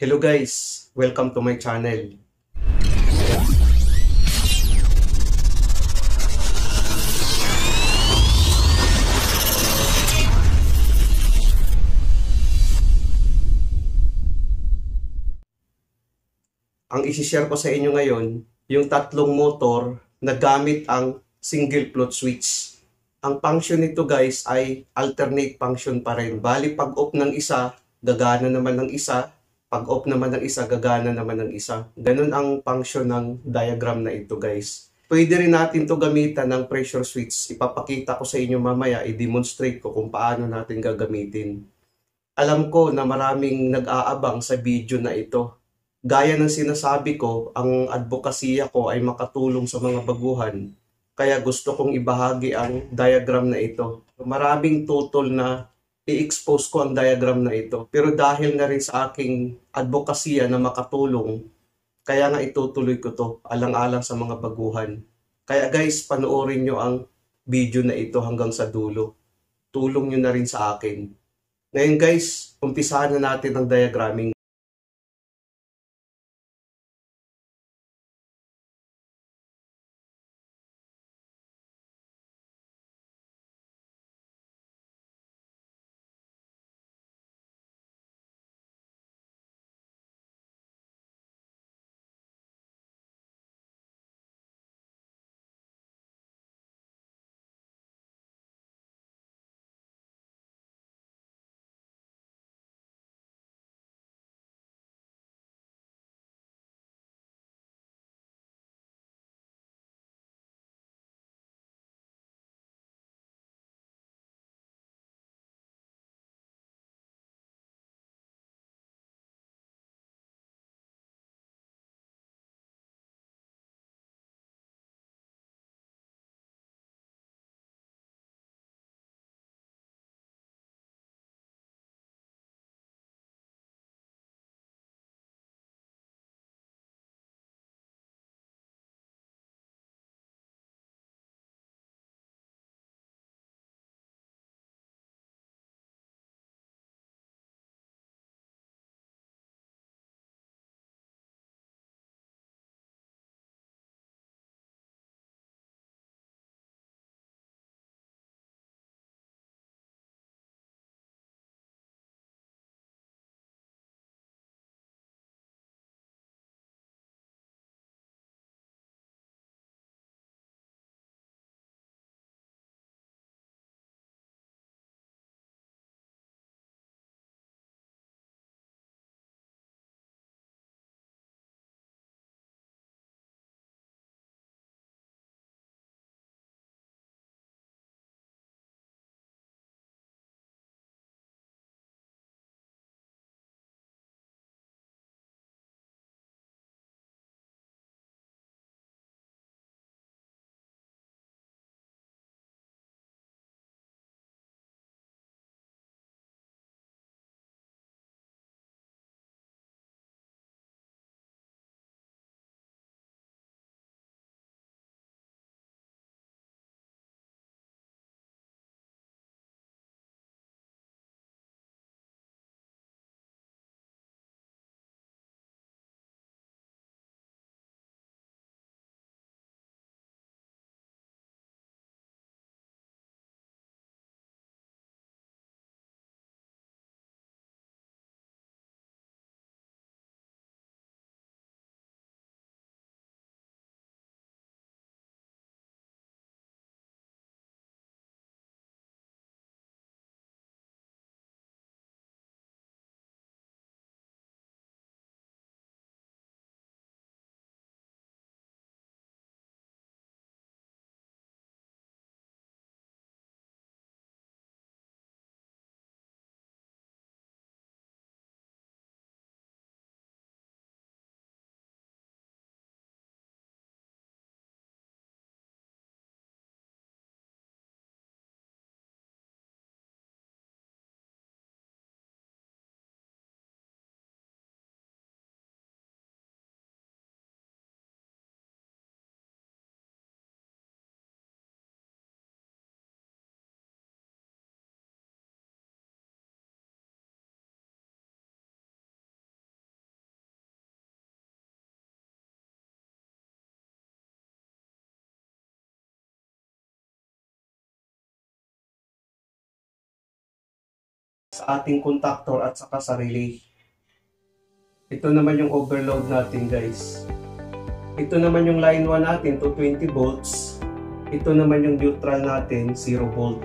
Hello guys! Welcome to my channel. Ang isi-share ko sa inyo ngayon, yung tatlong motor na gamit ang single float switch. Ang function nito guys ay alternate function pa rin. Bali pag off ng isa, gagana naman ng isa. Pag off naman ng isa, gagana naman ng isa. Ganun ang function ng diagram na ito guys. Pwede rin natin to gamitan ng pressure switch. Ipapakita ko sa inyo mamaya, i-demonstrate ko kung paano natin gagamitin. Alam ko na maraming nag-aabang sa video na ito. Gaya ng sinasabi ko, ang advokasya ko ay makatulong sa mga baguhan. Kaya gusto kong ibahagi ang diagram na ito. Maraming tutol na i-expose ko ang diagram na ito. Pero dahil na rin sa aking advokasya na makatulong, kaya nga itutuloy ko to alang-alang sa mga baguhan. Kaya guys, panoorin nyo ang video na ito hanggang sa dulo. Tulong nyo na rin sa akin. Ngayon guys, umpisahan na natin ang diagramming. Sa ating contactor at saka sa relay. Ito naman yung overload natin guys. Ito naman yung line 1 natin to 20 volts. Ito naman yung neutral natin 0 volt.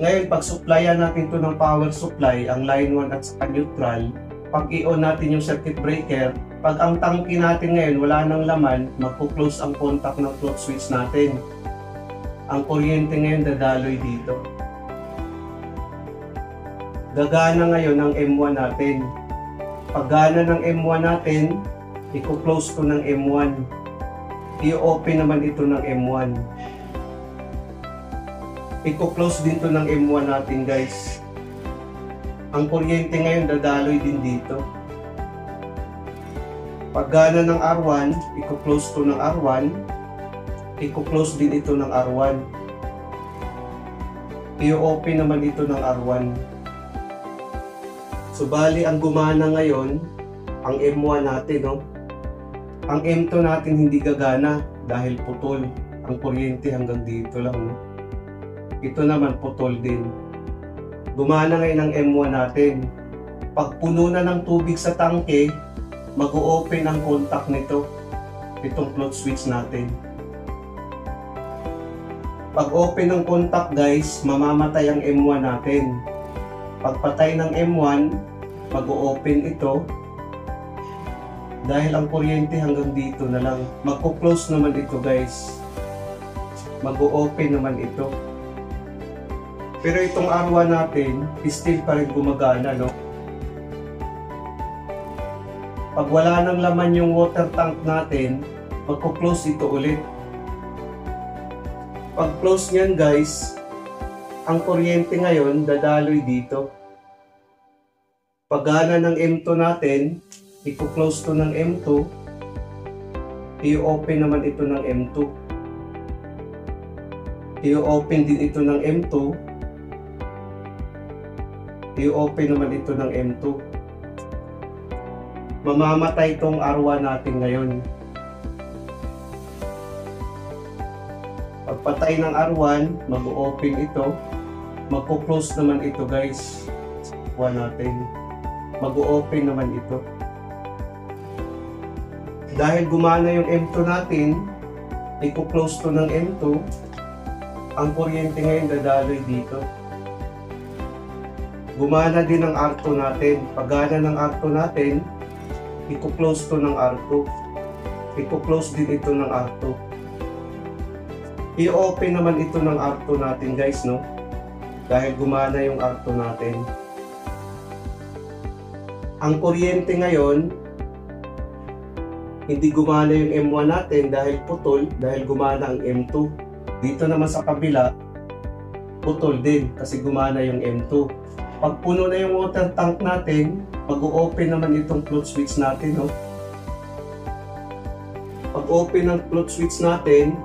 Ngayon pag supplyan natin to ng power supply, ang line 1 at saka neutral, pag i-on natin yung circuit breaker, pag ang tangke natin ngayon wala nang laman, magpo-close ang contact ng float switch natin. Ang kuryente ngayon dadaloy dito. Gagana ngayon ang M1 natin. Pag gana ng M1 natin, i-close to ng M1. I-open naman ito ng M1. I-close din to ng M1 natin guys. Ang kuryente ngayon dadaloy din dito. Pag gana ng R1, i-close to ng R1. I-close din ito ng R1. I-open naman ito ng R1. So bali ang gumana ngayon, ang M1 natin, no? Ang M2 natin hindi gagana dahil putol. Ang kuryente hanggang dito lang, no? Ito naman putol din. Gumana ngayon ang M1 natin. Pag puno na ng tubig sa tangke, mag-open ang contact nito. Itong float switch natin. Pag open ng contact guys, mamamatay ang M1 natin. Pagpatay ng M1, mag-open ito. Dahil ang kuryente hanggang dito na lang. Magko-close naman ito guys. Mag-open naman ito. Pero itong R1 natin, still pa rin gumagana, no? Pag wala nang laman yung water tank natin, magko-close ito ulit. Pag close niyan guys, ang kuryente ngayon dadaloy dito. Pagana ng M2 natin, i-close to ng M2, i-open naman ito ng M2. I-open din ito ng M2, i-open naman ito ng M2. Mamamatay itong R1 natin ngayon. Pagpatay ng R1, mag-open ito. Magpo-close naman ito guys. R1 natin. Mag-open naman ito. Dahil gumana yung M2 natin, i-close to ng M2, ang kuryente ngayon dadaloy dito. Gumana din ang R2 natin. Pagana ng R2 natin, i-close to ng R2. I-close din ito ng R2. I-open naman ito ng R2 natin guys, no? Dahil gumana yung R2 natin. Ang kuryente ngayon, hindi gumana yung M1 natin dahil putol, dahil gumana ang M2. Dito naman sa kabila, putol din kasi gumana yung M2. Pag puno na yung water tank natin, mag-open naman itong float switch natin, no? Pag open ng float switch natin,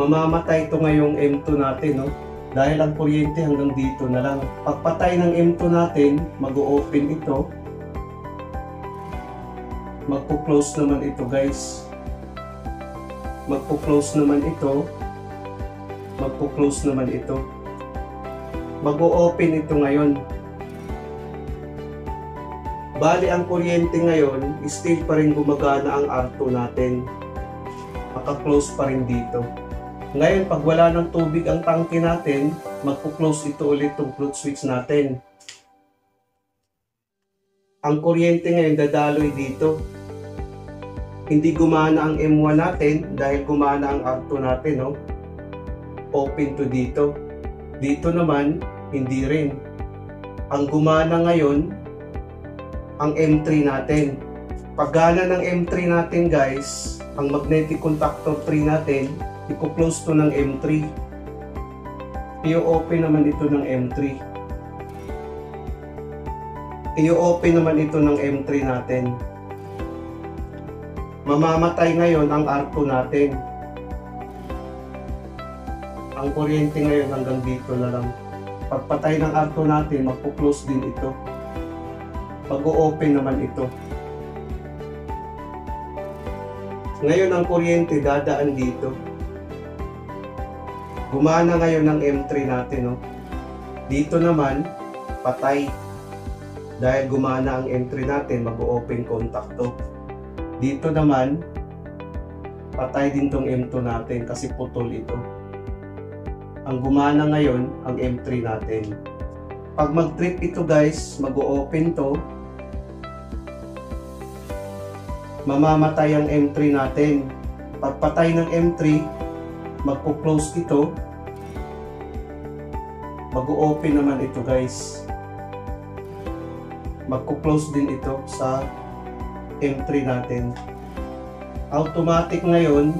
mamamatay ito ngayong M2 natin, no? Dahil ang kuryente hanggang dito na lang. Pagpatay ng M2 natin, mag-open ito. Magpo-close naman ito, guys. Magpo-close naman ito. Magpo-close naman ito. Mag-o-open ito ngayon. Bali, ang kuryente ngayon, still pa rin gumagana ang R2 natin. Maka-close pa rin dito. Ngayon, pag wala ng tubig ang tangke natin, magpo-close ito ulit itong float switch natin. Ang kuryente ngayon dadaloy dito. Hindi gumana ang M1 natin dahil gumana ang R2 natin, no? Open to dito. Dito naman, hindi rin. Ang gumana ngayon, ang M3 natin. Pagana ng M3 natin guys, ang magnetic contactor 3 natin, i-close to ng M3. I-open naman ito ng M3. I-open naman ito ng M3 natin. Mamamatay ngayon ang R2 natin. Ang kuryente ngayon hanggang dito na lang. Pagpatay ng R2 natin, magpo-close din ito. Pag-o-open naman ito. Ngayon ang kuryente dadaan dito. Gumana ngayon ng M3 natin, no? Dito naman, patay. Dahil gumana ang M3 natin, mag-open contact to. Dito naman, patay din tong M2 natin kasi putol ito. Ang gumana ngayon, ang M3 natin. Pag mag-trip ito guys, mag-open to. Mamamatay ang M3 natin. Pagpatay ng M3, magpo-close ito. Mag-open naman ito guys magko-close din ito sa M3 natin. Automatic ngayon,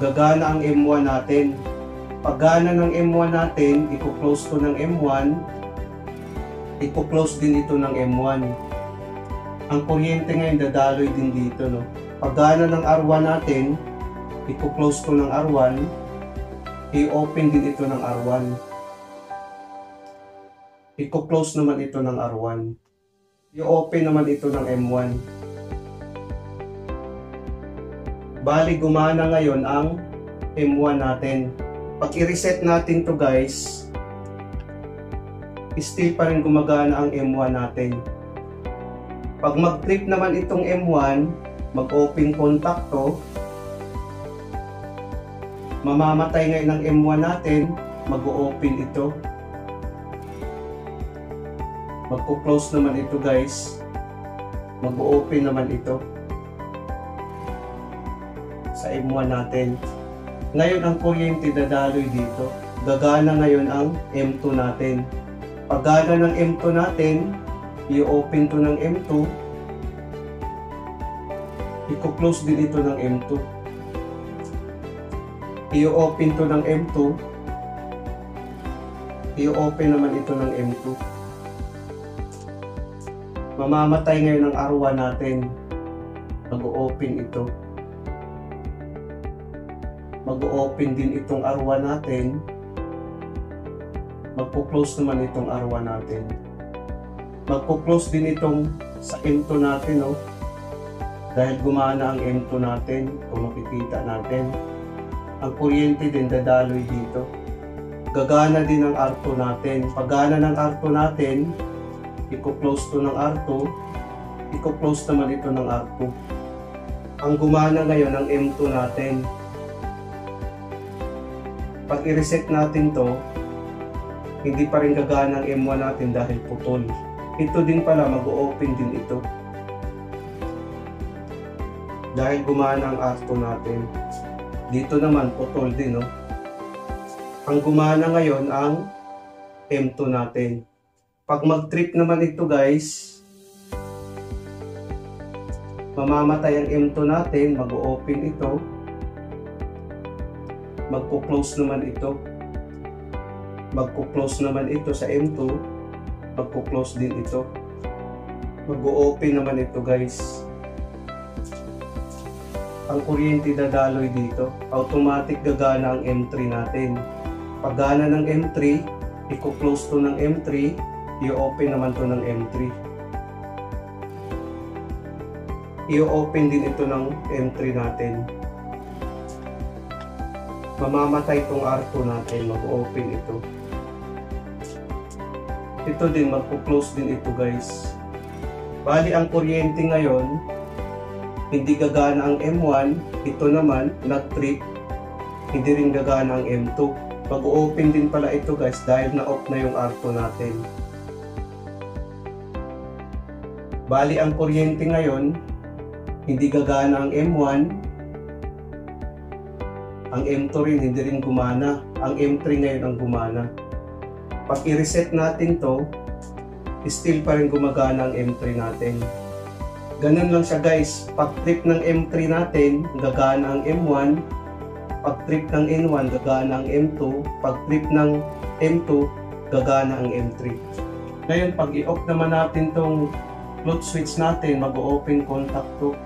gagana ang M1 natin. Pag gana ng M1 natin, i-close to ng M1, i-close din ito ng M1. Ang kuryente ngayon dadaloy din dito. No? Pag gana ng R1 natin, i-close to ng R1, i-open din ito ng R1. I-close naman ito ng R1 i-open naman ito ng M1. Bali, gumana ngayon ang M1 natin. Pag i-reset natin to guys, still pa rin gumagana ang M1 natin. Pag mag-trip naman itong M1, mag-open contact to, mamamatay ngayon ng M1 natin, mag-open ito. Magko-close naman ito guys. Mag-open naman ito. Sa M1 natin. Ngayon ang kuryente dadaloy dito. Gagana ngayon ang M2 natin. Paggana ng M2 natin i-open to ng M2 i-close din ito ng M2 i-open to ng M2 i-open naman ito ng M2 Mamamatay ngayon ang arwa natin. Mag-open ito. Mag-open din itong arwa natin. Magpo-close naman itong arwa natin. Magpo-close din itong sa M2 natin, no? Dahil gumana ang M2 natin, kung makikita natin. Ang kuryente din dadaloy dito. Gagana din ang R2 natin. Pagana ng R2 natin, i-close to ng R2, i-close naman ito ng R2. Ang gumana ngayon ng M2 natin. Pag i-reset natin to, hindi pa rin gagana ang M1 natin dahil putol. Ito din pala, mag-open din ito. Dahil gumana ang R2 natin. Dito naman, putol din, no? Ang gumana ngayon ang M2 natin. Pag mag-trip naman ito guys, mamamatay ang M2 natin, mag-open ito. Magko-close naman ito. Magko-close naman ito sa M2. Magko-close din ito. Mag-open naman ito guys. Ang kuryente dadaloy dito. Automatic gagana ang M3 natin. Pag gana ng M3, i-close to ng M3, i-open naman to ng M3 i-open din ito ng M3 natin mamamatay itong R2 natin mag-open ito ito din magpo-close din ito guys bali ang kuryente ngayon hindi gagana ang M1 ito naman nag-trip hindi rin gagana ang M2 mag-open din pala ito guys dahil na-off na yung R2 natin Bali, ang kuryente ngayon, hindi gagana ang M1. Ang M2 rin, hindi rin gumana. Ang M3 ngayon ang gumana. Pag i-reset natin to, still pa rin gumagana ang M3 natin. Ganun lang siya guys. Pag trip ng M3 natin, gagana ang M1. Pag trip ng N1, gagana ang M2. Pag trip ng M2, gagana ang M3. Ngayon, pag i-off naman natin tong float switch natin, mag-open contact to.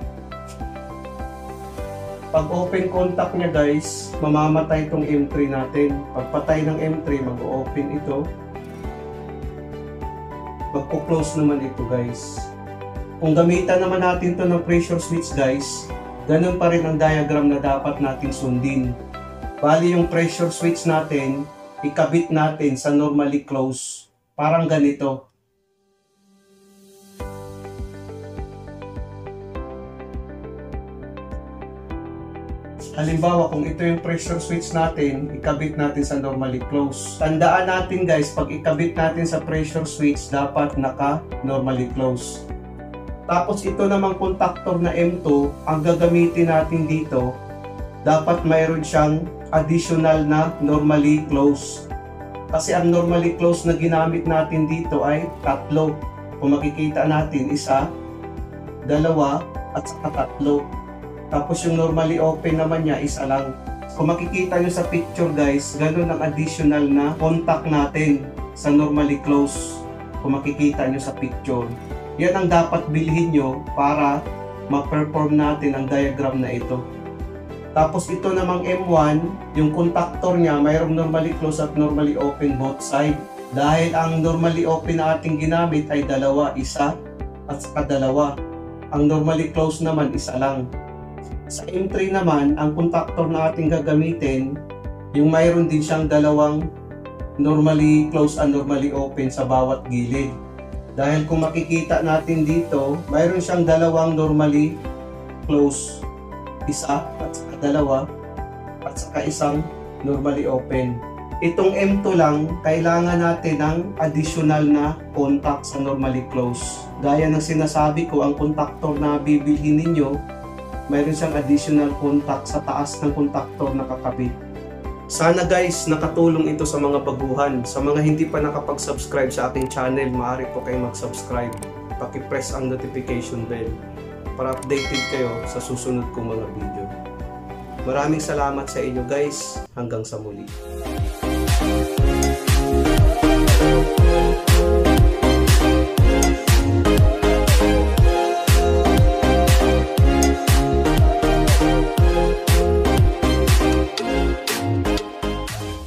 Pag open contact niya guys, mamamatay itong M3 natin. Pag patay ng M3, mag-open ito. Magpo-close naman ito guys. Kung gamitan naman natin to ng pressure switch guys, ganun pa rin ang diagram na dapat natin sundin. Bali yung pressure switch natin, ikabit natin sa normally close. Parang ganito. Halimbawa, kung ito yung pressure switch natin, ikabit natin sa normally close. Tandaan natin guys, pag ikabit natin sa pressure switch, dapat naka normally close. Tapos ito namang contactor na M2, ang gagamitin natin dito, dapat mayroon siyang additional na normally close. Kasi ang normally close na ginamit natin dito ay tatlo. Kung makikita natin, isa, dalawa, at saka tatlo. Tapos yung normally open naman niya, isa lang. Kung makikita nyo sa picture guys, ganun ang additional na contact natin sa normally close. Kung makikita nyo sa picture. Yan ang dapat bilhin nyo para ma-perform natin ang diagram na ito. Tapos ito namang M1, yung contactor niya, mayroong normally close at normally open both side. Dahil ang normally open na ating ginamit ay dalawa, isa at saka dalawa. Ang normally close naman, isa lang. Sa M3 naman, ang contactor na ating gagamitin, yung mayroon din siyang dalawang normally close and normally open sa bawat gilid. Dahil kung makikita natin dito, mayroon siyang dalawang normally close. Isa at saka dalawa at saka isang normally open. Itong M2 lang, kailangan natin ng additional na contact sa normally close. Gaya ng sinasabi ko, ang contactor na bibilhin ninyo, mayroon siyang additional contact sa taas ng contactor na kakabit. Sana guys, nakatulong ito sa mga baguhan. Sa mga hindi pa nakapag-subscribe sa aking channel, maaari po kayo mag-subscribe. Paki-press ang notification bell para updated kayo sa susunod kong mga video. Maraming salamat sa inyo guys. Hanggang sa muli.